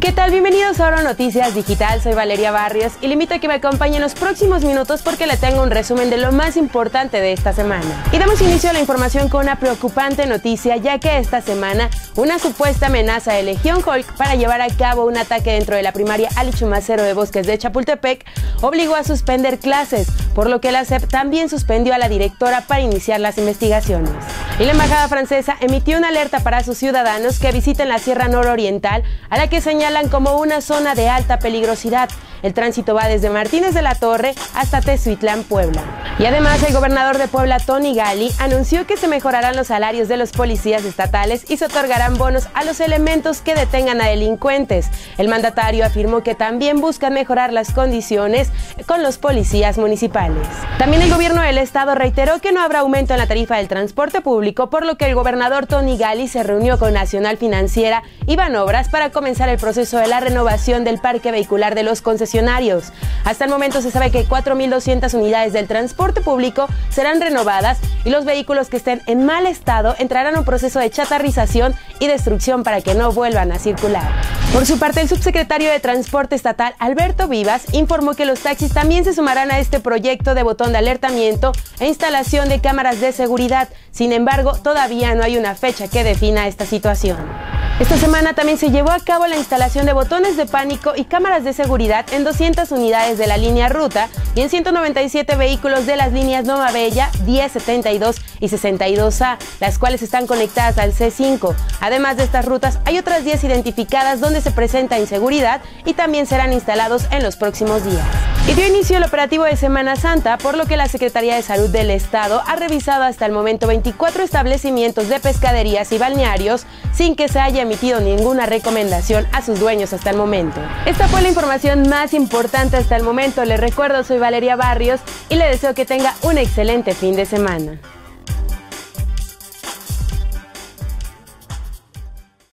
¿Qué tal? Bienvenidos a Oro Noticias Digital, soy Valeria Barrios y le invito a que me acompañe en los próximos minutos porque le tengo un resumen de lo más importante de esta semana. Y damos inicio a la información con una preocupante noticia ya que esta semana una supuesta amenaza de Legión Hulk para llevar a cabo un ataque dentro de la primaria Ali Chumacero de Bosques de Chapultepec obligó a suspender clases, por lo que la SEP también suspendió a la directora para iniciar las investigaciones. Y la embajada francesa emitió una alerta para sus ciudadanos que visiten la Sierra Nororiental a la que señala como una zona de alta peligrosidad. El tránsito va desde Martínez de la Torre hasta Tezuitlán, Puebla. Y además el gobernador de Puebla, Tony Gali, anunció que se mejorarán los salarios de los policías estatales y se otorgarán bonos a los elementos que detengan a delincuentes. El mandatario afirmó que también buscan mejorar las condiciones con los policías municipales. También el gobierno del estado reiteró que no habrá aumento en la tarifa del transporte público, por lo que el gobernador Tony Gali se reunió con Nacional Financiera y Banobras para comenzar el proceso de la renovación del parque vehicular de los concesionarios. Hasta el momento se sabe que 4.200 unidades del transporte público serán renovadas y los vehículos que estén en mal estado entrarán en un proceso de chatarrización y destrucción para que no vuelvan a circular. Por su parte, el subsecretario de Transporte Estatal, Alberto Vivas, informó que los taxis también se sumarán a este proyecto de botón de alertamiento e instalación de cámaras de seguridad. Sin embargo, todavía no hay una fecha que defina esta situación. Esta semana también se llevó a cabo la instalación de botones de pánico y cámaras de seguridad en 200 unidades de la línea Ruta y en 197 vehículos de las líneas Nova Bella 10, 72 y 62A, las cuales están conectadas al C5. Además de estas rutas, hay otras 10 identificadas donde se presenta inseguridad y también serán instalados en los próximos días. Y dio inicio el operativo de Semana Santa, por lo que la Secretaría de Salud del Estado ha revisado hasta el momento 24 establecimientos de pescaderías y balnearios sin que se haya emitido ninguna recomendación a sus dueños hasta el momento. Esta fue la información más importante hasta el momento. Les recuerdo, soy Valeria Barrios y le deseo que tenga un excelente fin de semana.